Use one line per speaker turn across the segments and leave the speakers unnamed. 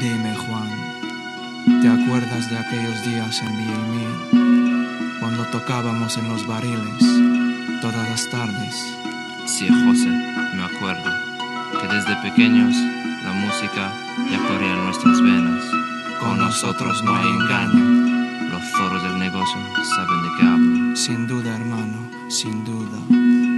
Dime Juan, ¿te acuerdas de aquellos días en Villamil cuando tocábamos en los barriles todas las tardes?
Sí, José, me acuerdo que desde pequeños la música ya corría en nuestras venas.
Con nosotros no hay engaño.
Los zorros del negocio saben de qué hablo.
Sin duda, hermano, sin duda.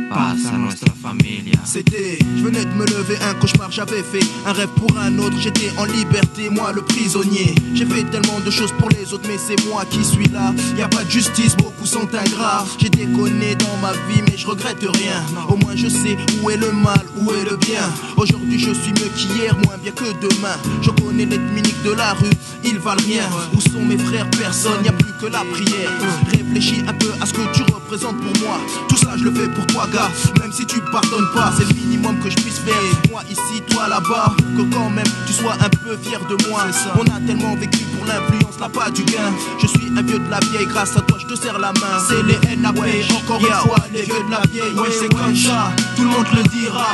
C'était, je venais de me lever, un cauchemar j'avais fait, un rêve pour un autre, j'étais en liberté, moi le prisonnier. J'ai fait tellement de choses pour les autres, mais c'est moi qui suis là. Y a pas de justice, beaucoup sont ingrats. J'ai déconné dans ma vie, mais je regrette rien. Au moins je sais où est le mal, où est le bien. Aujourd'hui je suis mieux qu'hier, moins bien que demain. Je connais les de la rue, ils valent rien. Où sont mes frères? Personne, y a plus que la prière. Réfléchis un peu à ce que tu représentes pour moi. Tout ça je le fais pour toi, gars. Même si tu pardonnes pas, c'est le minimum que je puisse faire. Moi ici, toi là-bas, que quand même tu sois un peu fier de moi. On a tellement vécu pour l'influence, là pas du gain. Je suis un vieux de la vieille, grâce à toi je te serre la main. C'est les NAP, encore une fois, les vieux de la vieille. Ouais, c'est comme ça, tout le monde le dira.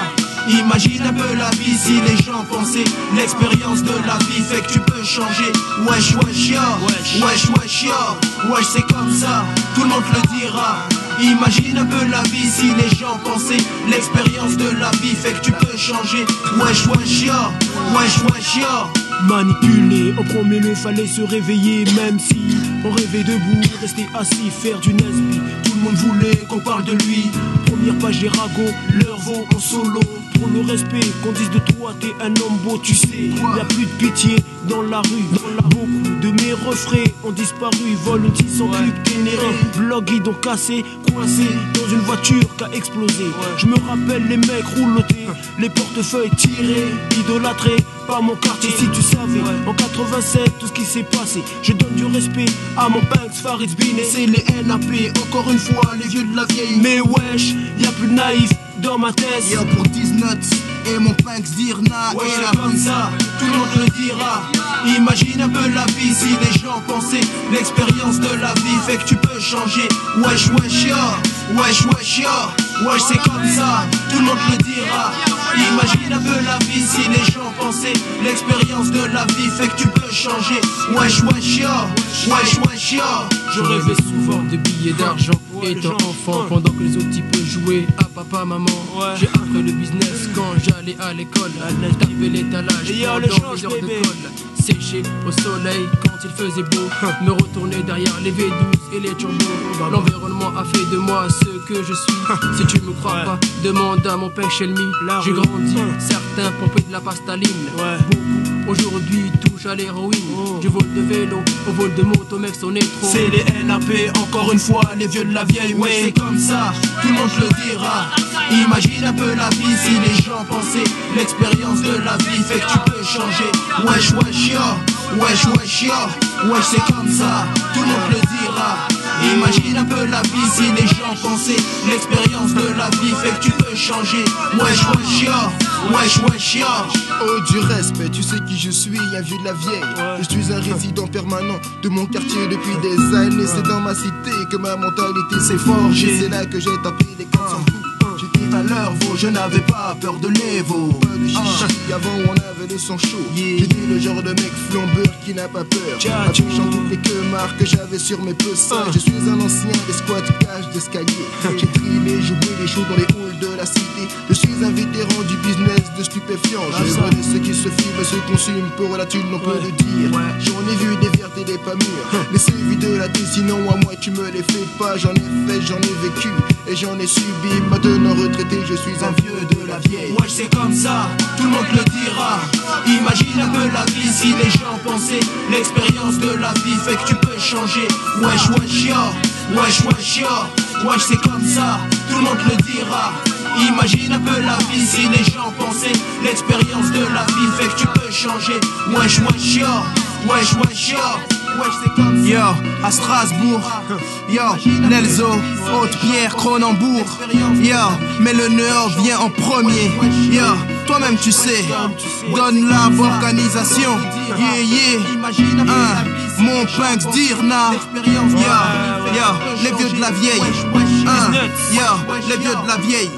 Imagine un peu la vie si les gens pensaient L'expérience de la vie fait que tu peux changer Wesh wesh yo Wesh wesh yo Wesh c'est comme ça Tout le monde le dira Imagine un peu la vie si les gens pensaient L'expérience de la vie fait que tu peux changer. Wesh wesh yo. Wesh wesh yo.
Manipulé, en premier lieu fallait se réveiller Même si on rêvait debout, rester assis, faire du Nesby. Tout le monde voulait qu'on parle de lui. Première page des leur vaut en solo Pour le respect, qu'on dise de toi t'es un homme beau Tu sais, y a plus de pitié dans la rue Beaucoup de mes refrains ont disparu Volent sans club ténéré Blog ils ont cassé, coincé Dans une voiture qui a explosé. Je me rappelle les mecs roulotés Les portefeuilles tirés, idolâtrés Par mon quartier. Si tu savais En 87 tout ce qui s'est passé Je donne du respect à mon Banks Farid Binet.
C'est les NAP, encore une fois les vieux de la vieille.
Mais wesh, y a plus de naïf dans ma thèse
Yo pour 10 nuts et mon Banks d'Irna
Ouais c'est comme ça, tout le monde le dira.
Imagine un peu la vie si les gens pensaient L'expérience de la vie fait que tu peux changer. Wesh wesh yo, wesh wesh yo. Wesh c'est comme ça, tout le monde le dira. Imagine un peu la vie si les gens pensaient L'expérience de la vie fait que tu peux changer. Wesh wesh yo, wesh wesh yo
Je rêvais souvent de billets d'argent Étant enfant pendant que les autres types jouaient à papa maman. J'ai appris le business quand j'allais à l'école. Taper l'étalage pendant les heures de colle. Sécher au soleil quand il faisait beau. Me retourner derrière les V12 et les turbos L'environnement a fait de moi ce que je suis. Si tu me crois pas, demande à mon père Shelmy J'ai grandi, certains pompaient de la pastaline Beaucoup aujourd'hui touchent à l'héroïne. Je vole de vélo, au vol de moto mec son est trop.
C'est les NAP, encore une fois les vieux de la vieille
Ouais c'est comme ça, tout le monde le dira.
Imagine un peu la vie si les gens pensaient L'expérience de la vie fait que tu peux changer. Wesh wesh yo, wesh wesh yo Wesh c'est comme ça, tout le monde le dira. Imagine un peu la vie si les gens pensaient L'expérience de la vie fait que tu peux changer. Wesh wesh yo, wesh wesh yo
Oh du respect, tu sais qui je suis, un vieux de la vieille. Je suis un résident permanent de mon quartier depuis des années. C'est dans ma cité que ma mentalité s'est forgée. C'est là que j'ai tapé les 400 coups
J'étais à l'heure vaut, je n'avais pas peur de l'évo.
Pas de chichi, avant on avait le sang chaud. J'étais le genre de mec flambeur qui n'a pas peur. Affichant toutes les queumards que j'avais sur mes peusins Je suis un ancien des squats cage d'escalier. J'ai trimé, joué les shows dans les halls de la cité. Je suis un vétéran du business de stupéfiants. Je vois ceux qui se filment, se consument pour la thune, on peut le dire. J'en ai vu des vertes et des pas mûres. Mais c'est vu de la sinon à moi tu me les fais pas. J'en ai fait, j'en ai vécu et j'en ai subi. Maintenant retraité, je suis un vieux de la vieille.
Wesh c'est comme ça, tout le monde le dira. Imagine un peu la vie si les gens pensaient L'expérience de la vie fait que tu peux changer. Wesh wesh yo, wesh wesh yo. Wesh c'est comme ça, tout le monde le dira Imagine un peu la vie si les gens pensaient L'expérience de la vie fait que tu peux changer. Wesh wesh yo, wesh wesh yo. Wesh c'est comme ça.
Yo, à Strasbourg, yo, Nelzo, Haute-Pierre, Cronenbourg, yo, mais le Nord vient en premier, yo, toi-même tu sais, donne la organisation, yeah yeah, hein, mon punks d'Irna, yo, yo, les vieux de la vieille, hein, yo, les vieux de la vieille.